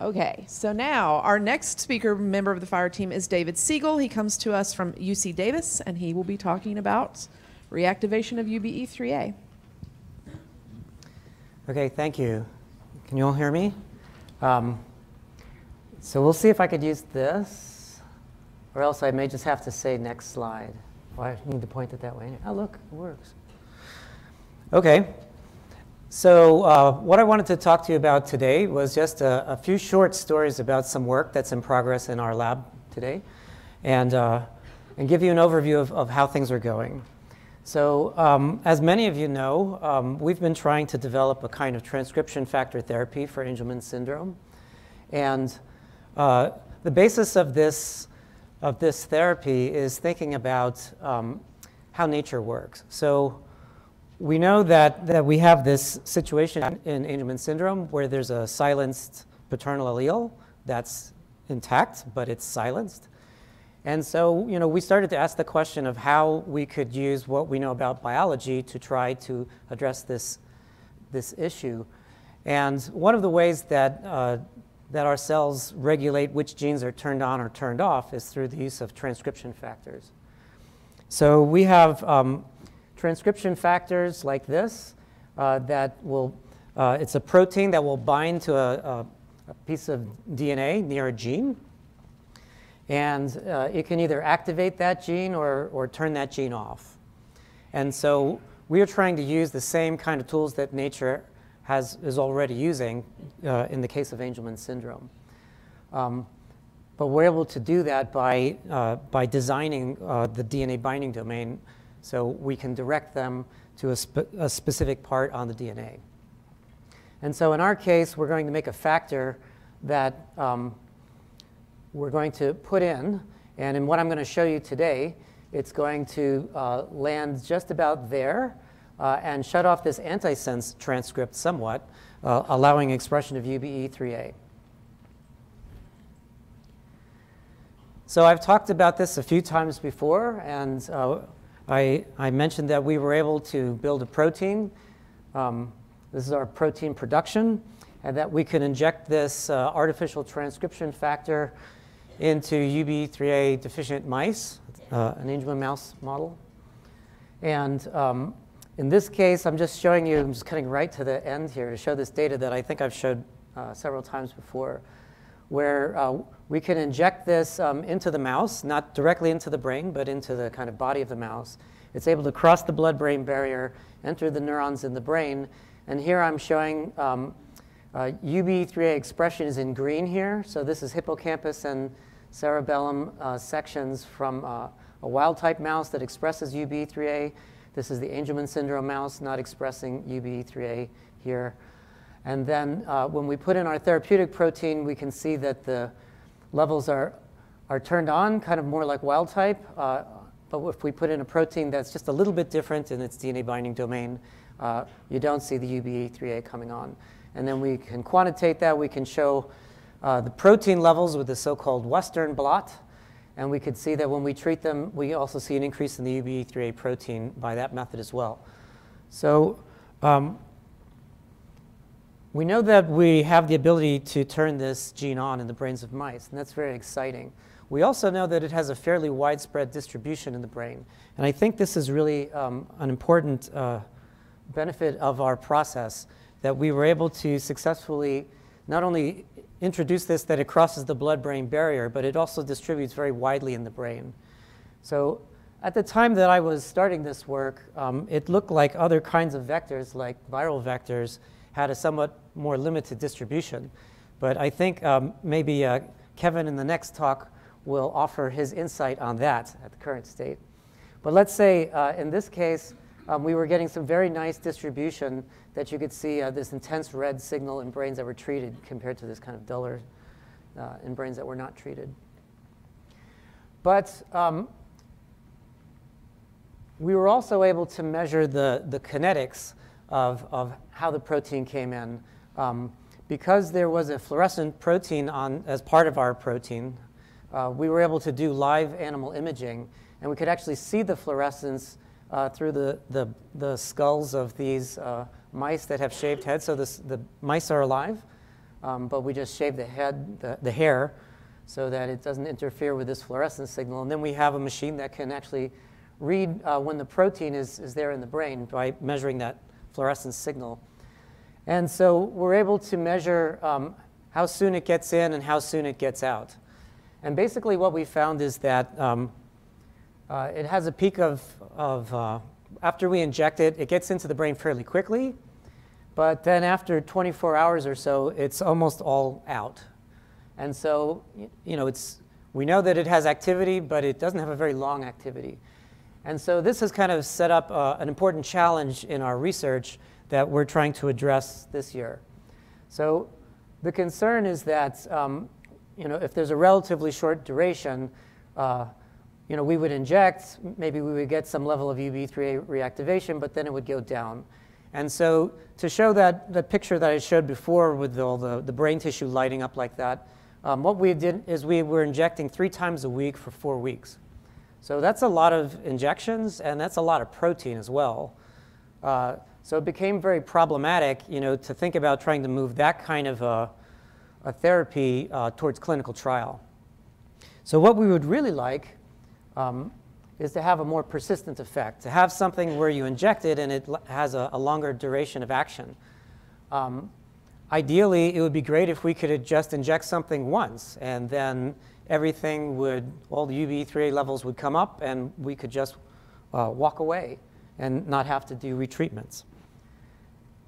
Okay, so now our next speaker member of the fire team is David Siegel. He comes to us from UC Davis, and he will be talking about reactivation of UBE3A. Okay, thank you. Can you all hear me? Um, so we'll see if I could use this, or else I may just have to say next slide. Well, I need to point it that way. Oh, look, it works. Okay, so uh, what I wanted to talk to you about today was just a, a, few short stories about some work that's in progress in our lab today, and, uh, and give you an overview of, of how things are going. So um, as many of you know, um, we've been trying to develop a kind of transcription factor therapy for Angelman syndrome. And uh, the basis of this, of this therapy is thinking about um, how nature works. So we know that, that we have this situation in Angelman syndrome where there's a silenced paternal allele that's intact, but it's silenced. And so, you know, we started to ask the question of how we could use what we know about biology to try to address this, this issue. And one of the ways that, uh, that our cells regulate which genes are turned on or turned off is through the use of transcription factors. So we have um, transcription factors like this uh, that will, uh, it's a protein that will bind to a, a, piece of DNA near a gene. And uh, it can either activate that gene or, or turn that gene off. And so we are trying to use the same kind of tools that nature has, is already using uh, in the case of Angelman syndrome. Um, but we're able to do that by, uh, by designing uh, the DNA binding domain so we can direct them to a, spe a, specific part on the DNA. And so in our case, we're going to make a factor that um, we're going to put in. And in what I'm going to show you today, it's going to uh, land just about there uh, and shut off this antisense transcript somewhat, uh, allowing expression of UBE3A. So I've talked about this a few times before, and uh, I, I mentioned that we were able to build a protein. Um, this is our protein production, and that we could inject this uh, artificial transcription factor into UB3A deficient mice, uh, an Angelman mouse model. And um, in this case, I'm just showing you, I'm just cutting right to the end here to show this data that I think I've showed uh, several times before, where uh, we can inject this um, into the mouse, not directly into the brain, but into the kind of body of the mouse. It's able to cross the blood-brain barrier, enter the neurons in the brain. And here I'm showing um, uh, UBE3A expression is in green here. So this is hippocampus and cerebellum uh, sections from uh, a wild-type mouse that expresses UB3A. This is the Angelman syndrome mouse not expressing UB3A here. And then uh, when we put in our therapeutic protein, we can see that the levels are, are turned on, kind of more like wild type. Uh, but if we put in a protein that's just a little bit different in its DNA binding domain, uh, you don't see the UBE3A coming on. And then we can quantitate that. We can show uh, the protein levels with the so-called Western blot. And we could see that when we treat them, we also see an increase in the UBE3A protein by that method as well. So um, we know that we have the ability to turn this gene on in the brains of mice, and that's very exciting. We also know that it has a fairly widespread distribution in the brain. And I think this is really um, an important uh, benefit of our process, that we were able to successfully not only introduce this that it crosses the blood-brain barrier, but it also distributes very widely in the brain. So at the time that I was starting this work, um, it looked like other kinds of vectors, like viral vectors, had a somewhat more limited distribution. But I think um, maybe uh, Kevin in the next talk will offer his insight on that at the current state. But let's say uh, in this case, um, we were getting some very nice distribution that you could see uh, this intense red signal in brains that were treated compared to this kind of duller uh, in brains that were not treated. But um, we were also able to measure the, the kinetics of, of how the protein came in. Um, because there was a fluorescent protein on, as part of our protein, uh, we were able to do live animal imaging, and we could actually see the fluorescence uh, through the, the, the, skulls of these uh, mice that have shaved heads. So this, the mice are alive. um, but we just shave the head, the, the hair, so that it doesn't interfere with this fluorescence signal. And then we have a machine that can actually read uh, when the protein is, is there in the brain by measuring that fluorescence signal. And so we're able to measure um, how soon it gets in and how soon it gets out. And basically what we found is that um, uh, it has a peak of, of uh, after we inject it, it gets into the brain fairly quickly. But then after 24 hours or so, it's almost all out. And so, you know, it's, we know that it has activity, but it doesn't have a very long activity. And so this has kind of set up uh, an important challenge in our research that we're trying to address this year. So the concern is that, um, you know, if there's a relatively short duration, uh, you know, we would inject, maybe we would get some level of UBE3A reactivation, but then it would go down. And so to show that the picture that I showed before with all the, the brain tissue lighting up like that, um, what we did is we were injecting three times a week for four weeks. So that's a lot of injections, and that's a lot of protein as well. Uh, so it became very problematic, you know, to think about trying to move that kind of a, a therapy uh, towards clinical trial. So what we would really like um, is to have a more persistent effect, to have something where you inject it and it has a, a longer duration of action. Um, ideally, it would be great if we could just inject something once and then everything would, all the UBE3A levels would come up and we could just uh, walk away and not have to do retreatments.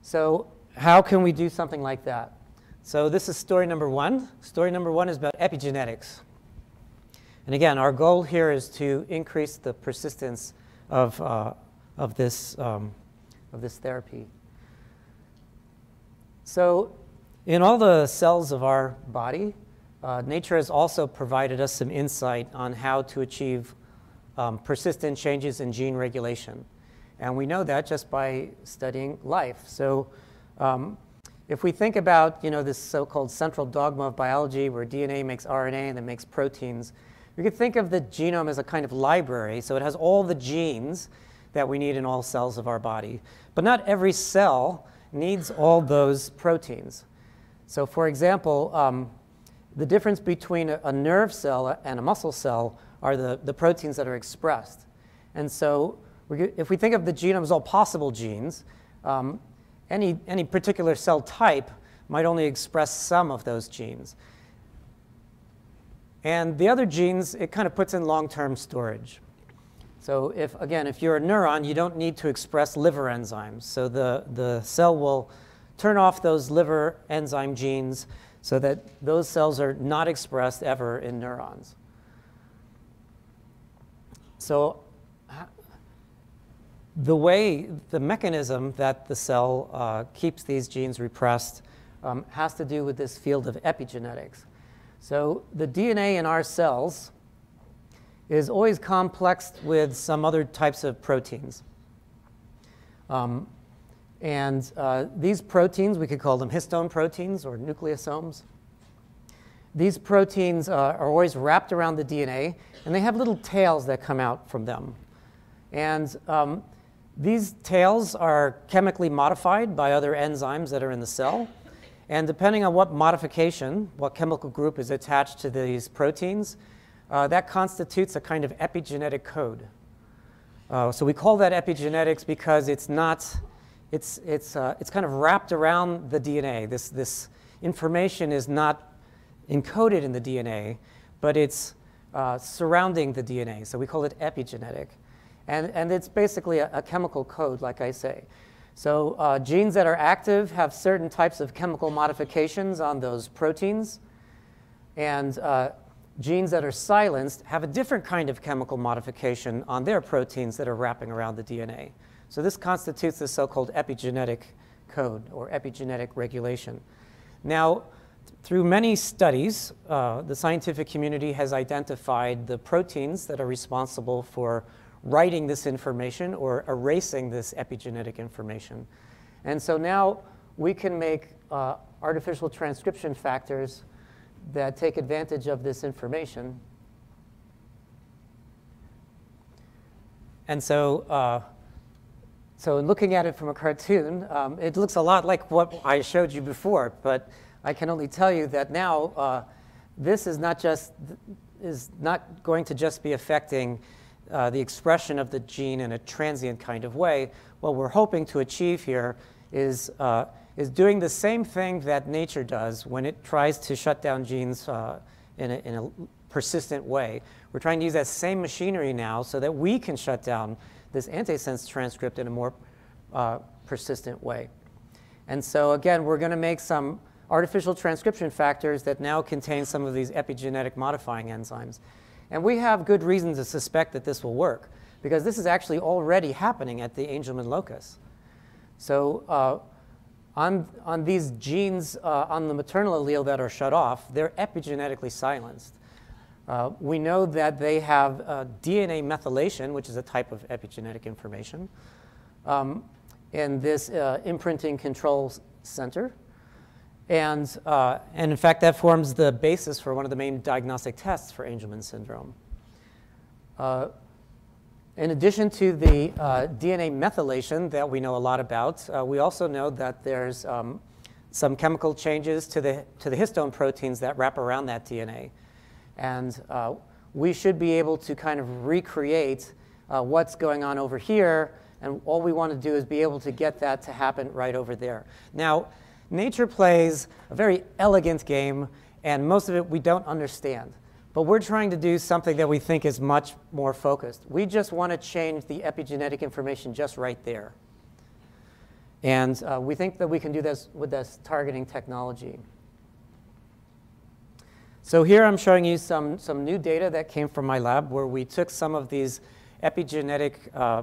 So how can we do something like that? So this is story number one. Story number one is about epigenetics. And again, our goal here is to increase the persistence of, uh, of, this, um, of this therapy. So in all the cells of our body, uh, nature has also provided us some insight on how to achieve um, persistent changes in gene regulation. And we know that just by studying life. So um, if we think about you know, this so-called central dogma of biology where DNA makes RNA and then makes proteins, you could think of the genome as a kind of library. So it has all the genes that we need in all cells of our body. But not every cell needs all those proteins. So for example, um, the difference between a, nerve cell and a muscle cell are the, the proteins that are expressed. And so if we think of the genome as all possible genes, um, any, any particular cell type might only express some of those genes. And the other genes, it kind of puts in long-term storage. So if, again, if you're a neuron, you don't need to express liver enzymes. So the, the cell will turn off those liver enzyme genes so that those cells are not expressed ever in neurons. So the way, the mechanism that the cell uh, keeps these genes repressed um, has to do with this field of epigenetics. So the DNA in our cells is always complexed with some other types of proteins. Um, and uh, these proteins, we could call them histone proteins or nucleosomes. These proteins uh, are always wrapped around the DNA, and they have little tails that come out from them. And um, these tails are chemically modified by other enzymes that are in the cell. And depending on what modification, what chemical group is attached to these proteins, uh, that constitutes a kind of epigenetic code. Uh, so we call that epigenetics because it's not it's, it's, uh, it's kind of wrapped around the DNA. This, this information is not encoded in the DNA, but it's uh, surrounding the DNA. So we call it epigenetic. And, and it's basically a, a chemical code, like I say. So uh, genes that are active have certain types of chemical modifications on those proteins. And uh, genes that are silenced have a different kind of chemical modification on their proteins that are wrapping around the DNA. So this constitutes the so-called epigenetic code or epigenetic regulation. Now, through many studies, uh, the scientific community has identified the proteins that are responsible for writing this information or erasing this epigenetic information. And so now we can make uh, artificial transcription factors that take advantage of this information. And so uh, so in looking at it from a cartoon, um, it looks a lot like what I showed you before, but I can only tell you that now uh, this is not just is not going to just be affecting uh, the expression of the gene in a transient kind of way. What we're hoping to achieve here is, uh, is doing the same thing that nature does when it tries to shut down genes uh, in, a, in a persistent way. We're trying to use that same machinery now so that we can shut down this antisense transcript in a more uh, persistent way. And so again, we're going to make some artificial transcription factors that now contain some of these epigenetic modifying enzymes. And we have good reason to suspect that this will work because this is actually already happening at the Angelman locus. So uh, on, on these genes uh, on the maternal allele that are shut off, they're epigenetically silenced. Uh, we know that they have uh, DNA methylation, which is a type of epigenetic information, um, in this uh, imprinting control center. And, uh, and in fact, that forms the basis for one of the main diagnostic tests for Angelman syndrome. Uh, in addition to the DNA methylation that we know a lot about, we also know that there's um, some chemical changes to the, to the histone proteins that wrap around that DNA. And uh, we should be able to kind of recreate uh, what's going on over here. And all we want to do is be able to get that to happen right over there. Now, Nature plays a very elegant game, and most of it we don't understand. But we're trying to do something that we think is much more focused. We just want to change the epigenetic information just right there. And uh, we think that we can do this with this targeting technology. So here I'm showing you some, some new data that came from my lab where we took some of these epigenetic uh,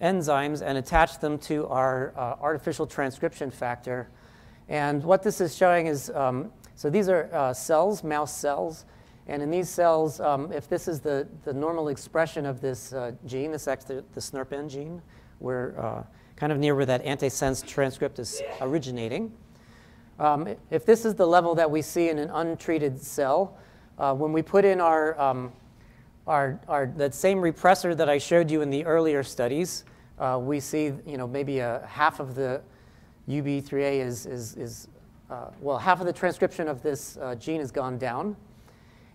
enzymes and attached them to our uh, artificial transcription factor and what this is showing is, um, so these are uh, cells, mouse cells. And in these cells, um, if this is the, the normal expression of this uh, gene, this actually the SNRPN gene, we're uh, kind of near where that antisense transcript is originating. Um, if this is the level that we see in an untreated cell, uh, when we put in our, um, our, our, that same repressor that I showed you in the earlier studies, uh, we see you know, maybe a half of the UB3A is, is, is uh, well, half of the transcription of this uh, gene has gone down.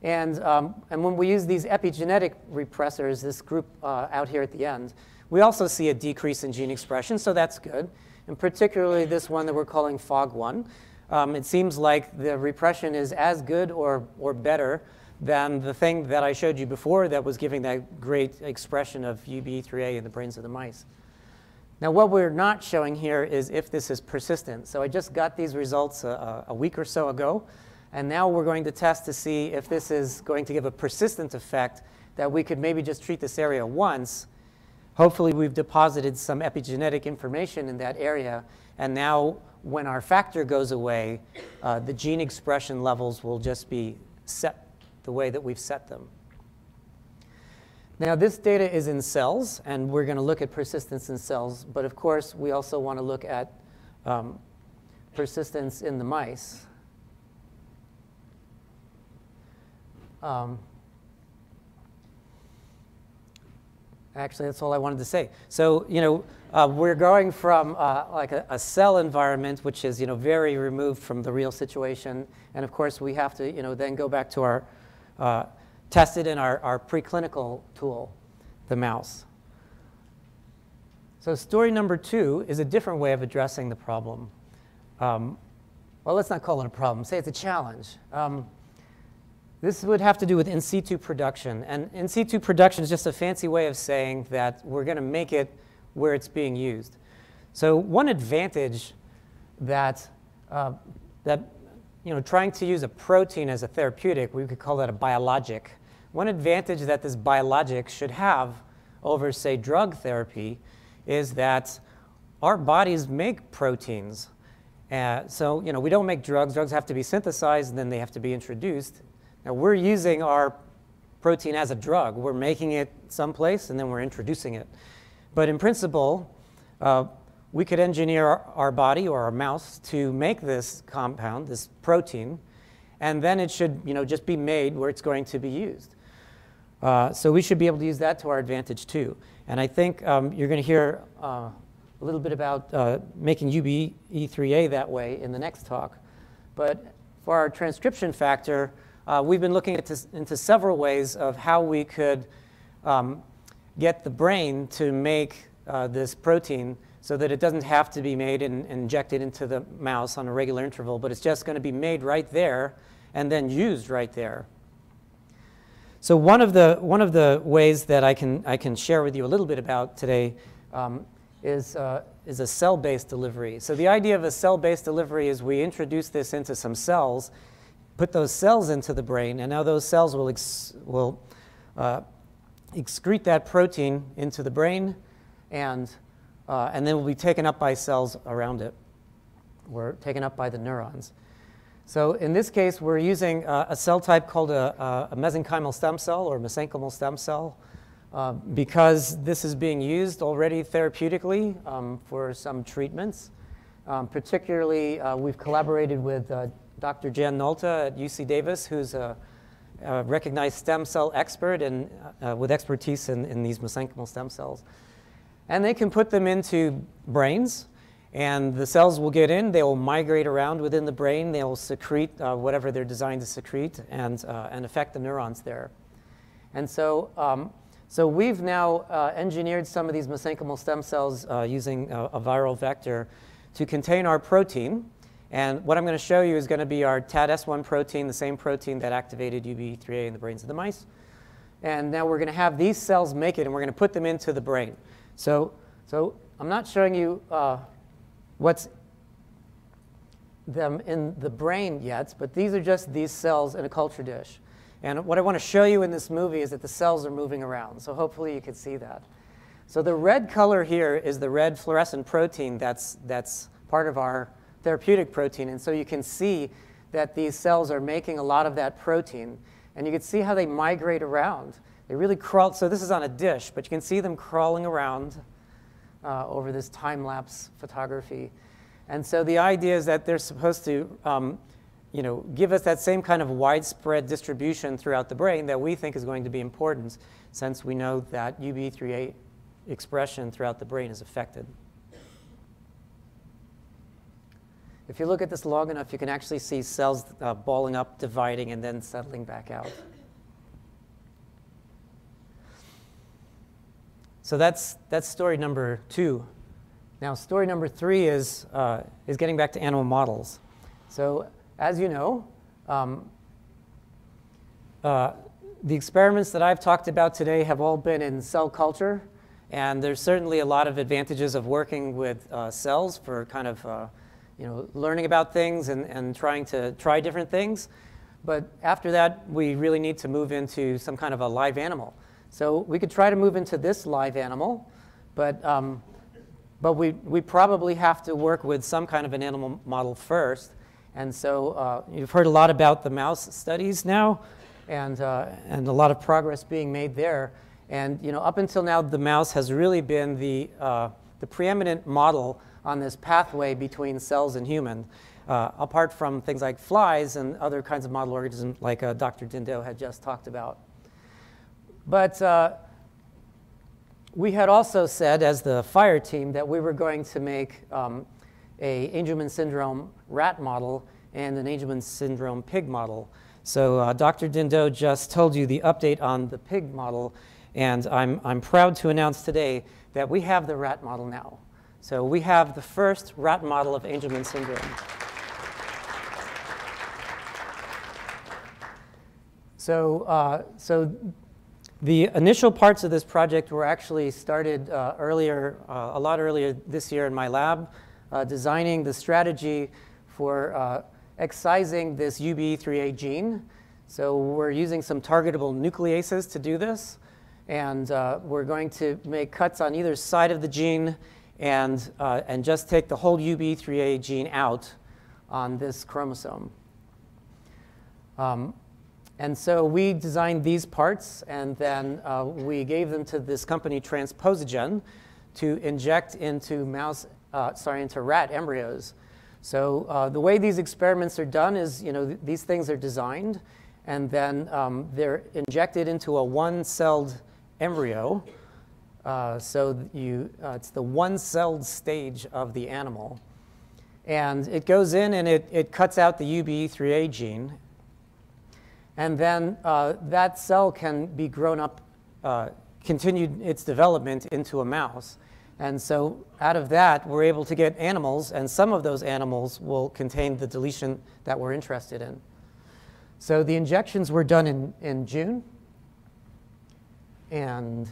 And, um, and when we use these epigenetic repressors, this group uh, out here at the end, we also see a decrease in gene expression, so that's good. And particularly this one that we're calling FOG1. Um, it seems like the repression is as good or, or better than the thing that I showed you before that was giving that great expression of UB3A in the brains of the mice. Now, what we're not showing here is if this is persistent. So I just got these results a, a, week or so ago, and now we're going to test to see if this is going to give a persistent effect that we could maybe just treat this area once. Hopefully, we've deposited some epigenetic information in that area, and now when our factor goes away, uh, the gene expression levels will just be set the way that we've set them. Now, this data is in cells, and we're going to look at persistence in cells. But of course, we also want to look at um, persistence in the mice. Um, actually, that's all I wanted to say. So, you know, uh, we're going from uh, like a, a, cell environment, which is, you know, very removed from the real situation. And of course, we have to, you know, then go back to our uh, tested in our, our preclinical tool, the mouse. So story number two is a different way of addressing the problem. Um, well, let's not call it a problem. Say it's a challenge. Um, this would have to do with in situ production. And in situ production is just a fancy way of saying that we're going to make it where it's being used. So one advantage that, uh, that you know, trying to use a protein as a therapeutic, we could call that a biologic, one advantage that this biologic should have over, say, drug therapy is that our bodies make proteins. Uh, so, you know, we don't make drugs. Drugs have to be synthesized and then they have to be introduced. Now, we're using our protein as a drug. We're making it someplace and then we're introducing it. But in principle, uh, we could engineer our, body or our mouse to make this compound, this protein, and then it should, you know, just be made where it's going to be used. Uh, so we should be able to use that to our advantage too. And I think um, you're going to hear uh, a little bit about uh, making UBE3A that way in the next talk. But for our transcription factor, uh, we've been looking into, into, several ways of how we could um, get the brain to make uh, this protein so that it doesn't have to be made and, and injected into the mouse on a regular interval, but it's just going to be made right there and then used right there. So one of the, one of the ways that I can, I can share with you a little bit about today um, is, uh, is a cell-based delivery. So the idea of a cell-based delivery is we introduce this into some cells, put those cells into the brain, and now those cells will, ex will uh, excrete that protein into the brain, and, uh, and then will be taken up by cells around it, or taken up by the neurons. So in this case, we're using uh, a cell type called a, a, mesenchymal stem cell or mesenchymal stem cell uh, because this is being used already therapeutically um, for some treatments. Um, particularly, uh, we've collaborated with uh, Dr. Jan Nolte at UC Davis, who's a, a recognized stem cell expert and uh, with expertise in, in these mesenchymal stem cells. And they can put them into brains and the cells will get in, they will migrate around within the brain, they will secrete uh, whatever they're designed to secrete and, uh, and affect the neurons there. And so, um, so we've now uh, engineered some of these mesenchymal stem cells uh, using a, a, viral vector to contain our protein. And what I'm going to show you is going to be our TADS1 protein, the same protein that activated UBE3A in the brains of the mice. And now we're going to have these cells make it, and we're going to put them into the brain. So, so I'm not showing you uh, what's them in the brain yet, but these are just these cells in a culture dish. And what I want to show you in this movie is that the cells are moving around. So hopefully you can see that. So the red color here is the red fluorescent protein that's, that's part of our therapeutic protein. And so you can see that these cells are making a lot of that protein. And you can see how they migrate around. They really crawl. So this is on a dish, but you can see them crawling around uh, over this time-lapse photography. And so the idea is that they're supposed to um, you know, give us that same kind of widespread distribution throughout the brain that we think is going to be important since we know that UBE3A expression throughout the brain is affected. If you look at this long enough, you can actually see cells uh, balling up, dividing, and then settling back out. So that's, that's story number two. Now, story number three is, uh, is getting back to animal models. So, as you know, um, uh, the experiments that I've talked about today have all been in cell culture, and there's certainly a lot of advantages of working with uh, cells for kind of uh, you know, learning about things and, and trying to try different things. But after that, we really need to move into some kind of a live animal. So we could try to move into this live animal, but, um, but we, we probably have to work with some kind of an animal model first. And so uh, you've heard a lot about the mouse studies now, and, uh, and a lot of progress being made there. And you know, up until now, the mouse has really been the, uh, the preeminent model on this pathway between cells and human, uh, apart from things like flies and other kinds of model organisms like uh, Dr. Dindo had just talked about. But uh, we had also said, as the fire team, that we were going to make um, a Angelman syndrome rat model and an Angelman syndrome pig model. So uh, Dr. Dindo just told you the update on the pig model, and I'm, I'm proud to announce today that we have the rat model now. So we have the first rat model of Angelman syndrome. So, uh, so the initial parts of this project were actually started uh, earlier, uh, a lot earlier this year in my lab, uh, designing the strategy for uh, excising this UBE3A gene. So we're using some targetable nucleases to do this. And uh, we're going to make cuts on either side of the gene and, uh, and just take the whole UB3A gene out on this chromosome. Um, and so we designed these parts, and then uh, we gave them to this company, Transposogen, to inject into mouse, uh, sorry, into rat embryos. So uh, the way these experiments are done is, you know, th these things are designed, and then um, they're injected into a one-celled embryo. Uh, so you, uh, it's the one-celled stage of the animal. And it goes in and it, it cuts out the UBE3A gene. And then uh, that cell can be grown up, uh, continued its development into a mouse. And so out of that, we're able to get animals, and some of those animals will contain the deletion that we're interested in. So the injections were done in, in June. And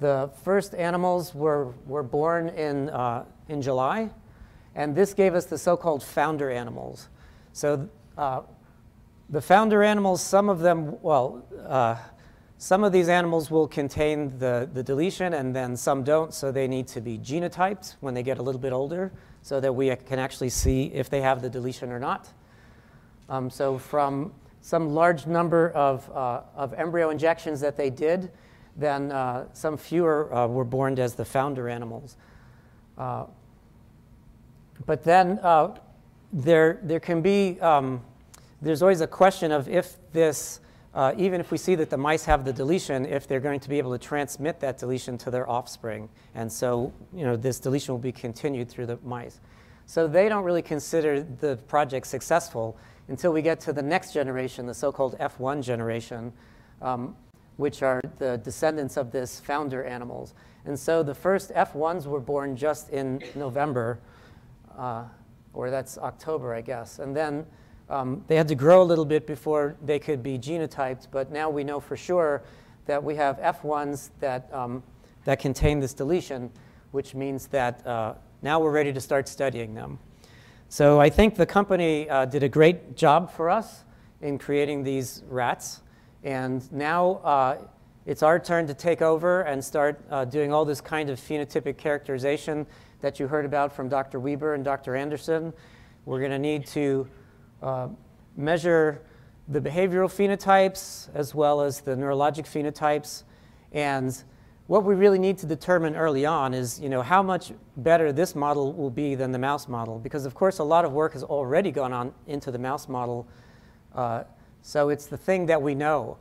the first animals were, were born in, uh, in July. And this gave us the so-called founder animals. So uh, the founder animals, some of them, well, uh, some of these animals will contain the, the deletion and then some don't, so they need to be genotyped when they get a little bit older so that we can actually see if they have the deletion or not. Um, so from some large number of, uh, of embryo injections that they did, then uh, some fewer uh, were born as the founder animals. Uh, but then uh, there, there can be, um, there's always a question of if this uh, even if we see that the mice have the deletion, if they're going to be able to transmit that deletion to their offspring. And so, you know, this deletion will be continued through the mice. So they don't really consider the project successful until we get to the next generation, the so-called F1 generation, um, which are the descendants of this founder animals. And so the first F1s were born just in November, uh, or that's October, I guess. And then um, they had to grow a little bit before they could be genotyped, but now we know for sure that we have F1s that, um, that contain this deletion, which means that uh, now we're ready to start studying them. So I think the company uh, did a great job for us in creating these rats. And now uh, it's our turn to take over and start uh, doing all this kind of phenotypic characterization that you heard about from Dr. Weber and Dr. Anderson. We're going to need to uh, measure the behavioral phenotypes as well as the neurologic phenotypes. And what we really need to determine early on is you know, how much better this model will be than the mouse model. Because, of course, a lot of work has already gone on into the mouse model. Uh, so it's the thing that we know.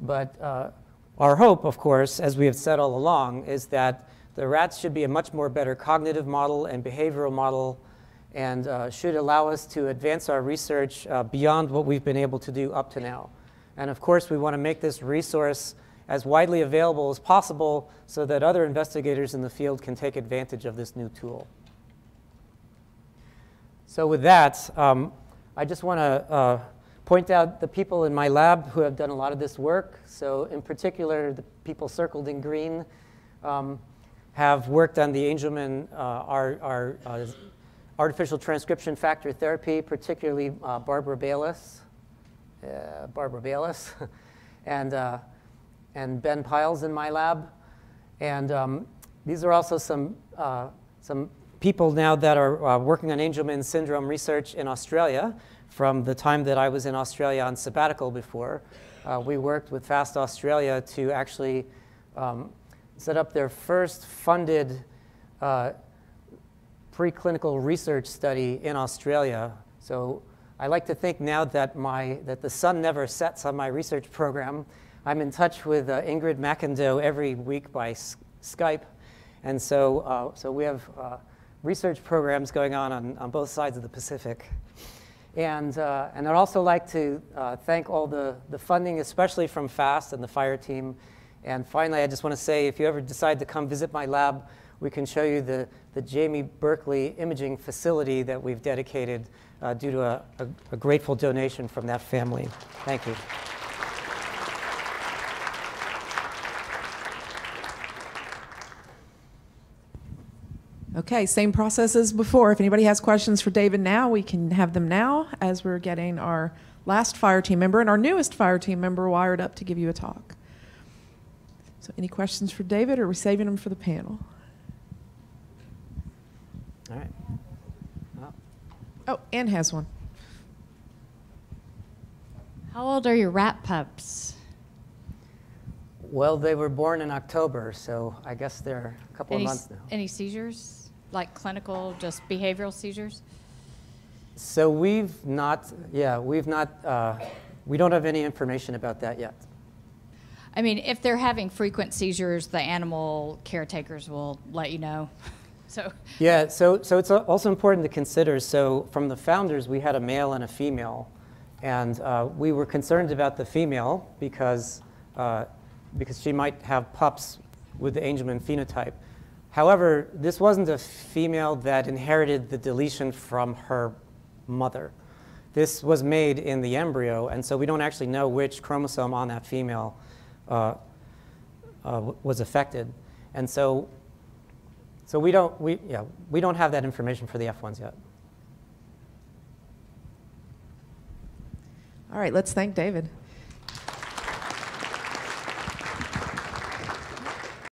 But uh, our hope, of course, as we have said all along, is that the rats should be a much more better cognitive model and behavioral model and uh, should allow us to advance our research uh, beyond what we've been able to do up to now. And of course, we want to make this resource as widely available as possible so that other investigators in the field can take advantage of this new tool. So with that, um, I just want to uh, point out the people in my lab who have done a lot of this work. So in particular, the people circled in green um, have worked on the Angelman, uh, our, our uh, artificial transcription factor therapy, particularly uh, Barbara Baylis, uh, Barbara Baylis, and, uh, and Ben Piles in my lab. And um, these are also some, uh, some people now that are uh, working on Angelman syndrome research in Australia from the time that I was in Australia on sabbatical before. Uh, we worked with FAST Australia to actually um, set up their first funded preclinical research study in Australia. So I like to think now that, my, that the sun never sets on my research program. I'm in touch with uh, Ingrid McIndoe every week by Skype. And so, uh, so we have uh, research programs going on, on on both sides of the Pacific. And, uh, and I'd also like to uh, thank all the, the funding, especially from FAST and the FIRE team. And finally, I just want to say if you ever decide to come visit my lab, we can show you the, the Jamie Berkeley imaging facility that we've dedicated uh, due to a, a, a grateful donation from that family. Thank you. Okay, same process as before. If anybody has questions for David now, we can have them now as we're getting our last fire team member and our newest fire team member wired up to give you a talk. So, any questions for David, or are we saving them for the panel? All right. Oh, Anne has one. How old are your rat pups? Well, they were born in October, so I guess they're a couple any, of months now. Any seizures? Like clinical, just behavioral seizures? So we've not, yeah, we've not, uh, we don't have any information about that yet. I mean, if they're having frequent seizures, the animal caretakers will let you know. So, Yeah, so, so it's also important to consider, so from the founders, we had a male and a female. And uh, we were concerned about the female because, uh, because she might have pups with the Angelman phenotype. However, this wasn't a female that inherited the deletion from her mother. This was made in the embryo, and so we don't actually know which chromosome on that female uh, uh, was affected. And so, so we don't, we, yeah, we don't have that information for the F1s yet. All right, let's thank David.